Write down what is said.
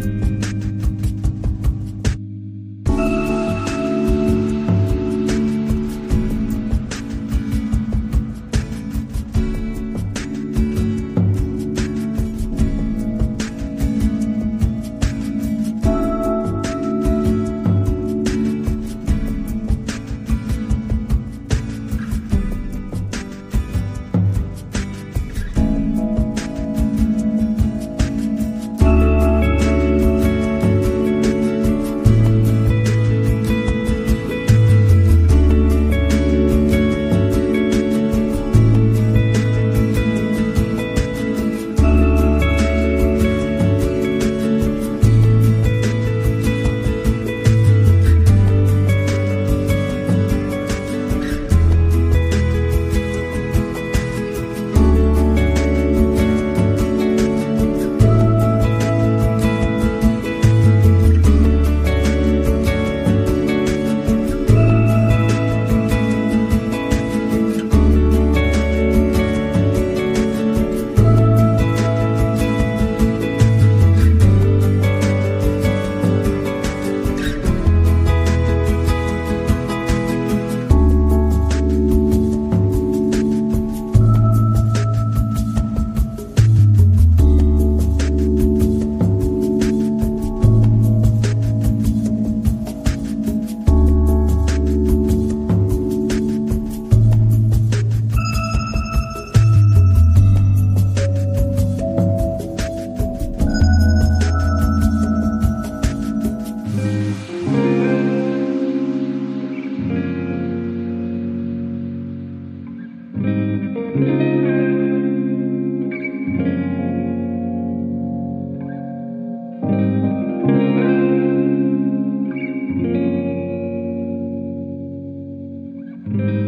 Bye. Mm-hmm.